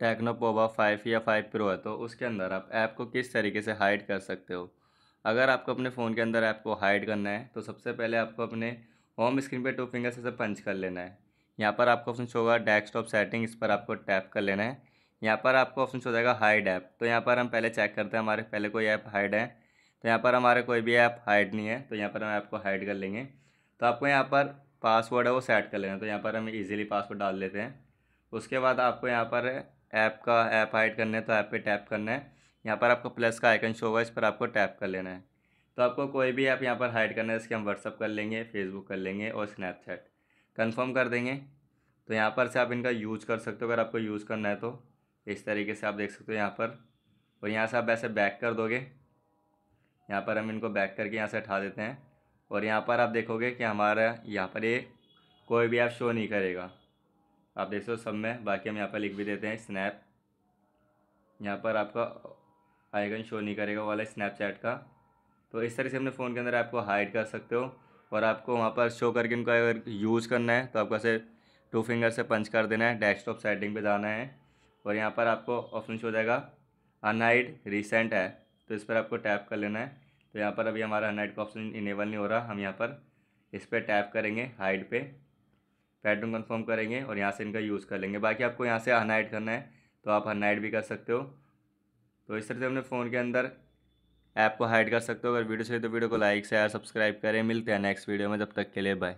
Techno Pova five या five pro है तो उसके अंदर आप ऐप को किस तरीके से हाइड कर सकते हो? अगर आपको अपने फ़ोन के अंदर ऐप को हाइड करना है तो सबसे पहले आपको अपने होम स्क्रीन पे टू फिंगर से पंच कर लेना है। यहाँ पर आपको ऑप्शन शो होगा डेस्कटॉप सेटिंग, इस पर आपको टैप कर लेना है। यहाँ पर आपको ऑप्शन हो जाएगा हाइड ऐप। तो यहाँ पर हम पहले चेक करते हैं हमारे पहले कोई ऐप हाइड है तो यहाँ पर हमारे कोई भी ऐप हाइड नहीं है तो यहाँ पर हम ऐप को हाइड कर लेंगे। तो आपको यहाँ पर पासवर्ड है वो सेट कर लेना है तो यहाँ पर हम इजीली पासवर्ड डाल लेते हैं। उसके बाद आपको यहाँ पर ऐप का, ऐप हाइड करना है तो ऐप पे टैप करना है। यहाँ पर आपको प्लस का आइकन शो होगा इस पर आपको टैप कर लेना है। तो आपको कोई भी ऐप यहाँ पर हाइड करना है, इसके हम व्हाट्सअप कर लेंगे फेसबुक कर लेंगे और स्नैपचैट कन्फर्म कर देंगे। तो यहाँ पर से आप इनका यूज़ कर सकते हो, अगर आपको यूज़ करना है तो। इस तरीके से आप देख सकते हो यहाँ पर। और यहाँ से आप ऐसे बैक कर दोगे। यहाँ पर हम इनको बैक करके यहाँ से हटा देते हैं। और यहाँ पर आप देखोगे कि हमारा, यहाँ पर ये कोई भी ऐप शो नहीं करेगा। आप देख सकते हो सब में। बाकी हम यहाँ पर लिख भी देते हैं स्नैप यहाँ पर आपका आइकन शो नहीं करेगा वाला स्नैपचैट का। तो इस तरह से अपने फ़ोन के अंदर आपको हाइड कर सकते हो और आपको वहाँ पर शो करके उनका अगर यूज़ करना है तो आपको ऐसे टू फिंगर से पंच कर देना है डेस्कटॉप सेटिंग पे जाना है और यहाँ पर आपको ऑप्शन शो हो जाएगा अनहाइड रिसेंट है। तो इस पर आपको टैप कर लेना है। तो यहाँ पर अभी हमारा अनहाइड का ऑप्शन इनेबल नहीं हो रहा। हम यहाँ पर इस पर टैप करेंगे हाइड पे। पैटर्न कन्फर्म करेंगे और यहाँ से इनका यूज़ कर लेंगे। बाकी आपको यहाँ से अनहाइड करना है तो आप अनहाइड भी कर सकते हो। तो इस तरह से अपने फ़ोन के अंदर ऐप को हाइड कर सकते हो। अगर वीडियो चाहिए तो वीडियो को लाइक शेयर सब्सक्राइब करें। मिलते हैं नेक्स्ट वीडियो में, जब तक के लिए बाय